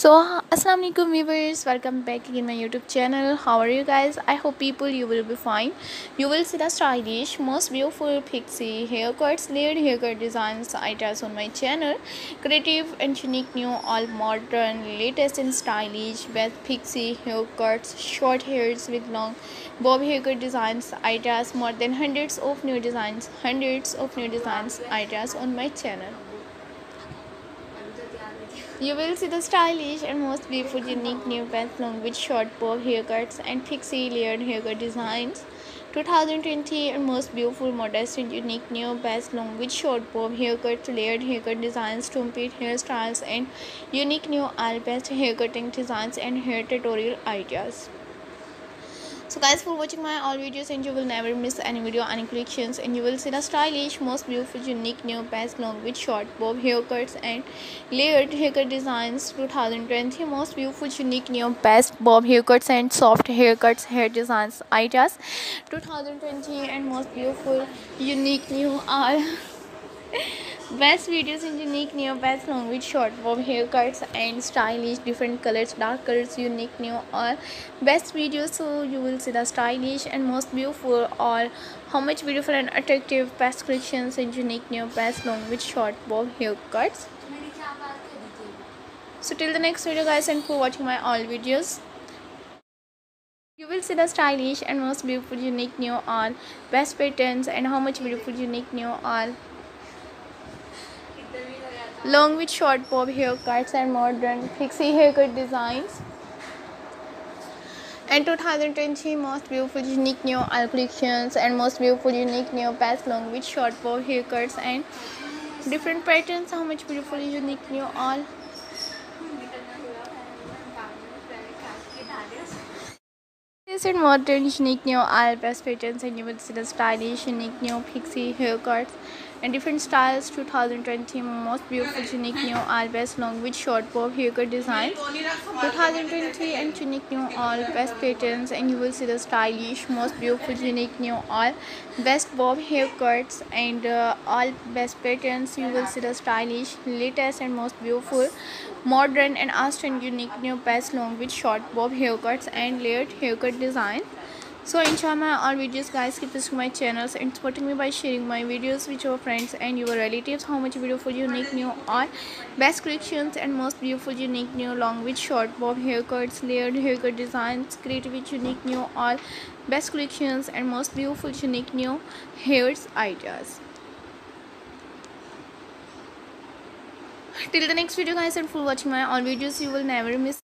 so assalamu alaikum viewers welcome back in my youtube channel. How are you guys? I hope people you will be fine. You will see the stylish most beautiful pixie haircuts layered haircut designs ideas on my channel. Creative and unique new all modern latest and stylish best pixie haircuts short hairs with long bob haircut designs ideas more than hundreds of new designs hundreds of new designs ideas on my channel you will see the stylish and most beautiful unique new pants long with short bob haircuts and pixie layered haircut designs. 2020 and most beautiful modest and unique new pants long with short bob haircuts, layered haircut designs, trumpet hairstyles and unique new all best haircutting designs and hair tutorial ideas so guys for watching my all videos and you will never miss any video any collections and you will see the stylish most beautiful unique new pants long with short bob haircuts and layered haircut designs 2020 most beautiful unique new best bob haircuts and soft haircuts hair designs ideas 2020 and most beautiful unique new are best videos in unique new best long with short bob haircuts and stylish different colors dark colors unique new or best videos so you will see the stylish and most beautiful or how much beautiful and attractive best collections in unique new best long with short bob haircuts. So till the next video guys and for watching my all videos you will see the stylish and most beautiful unique new all best patterns and how much beautiful unique new all long with short bob haircuts and modern pixie haircut designs. And 2020 most beautiful unique new all collections and most beautiful unique new past long with short bob haircuts and different patterns. How much beautiful unique new all. This and modern unique new all best patterns and you will see the stylish unique new pixie haircuts and different styles. 2020 most beautiful unique new all best long with short bob haircut designs 2020 and unique new all best patterns and you will see the stylish most beautiful unique new all best bob haircuts and uh, all best patterns. You will see the stylish latest and most beautiful modern and austin unique new best long with short bob haircuts and layered haircut design so my all videos guys keep this to my channels and supporting me by sharing my videos with your friends and your relatives. How much beautiful unique new are best collections and most beautiful unique new long with short bob haircuts layered haircut designs creative with unique new all best collections and most beautiful unique new hairs ideas. Till the next video guys and for watching my all videos you will never miss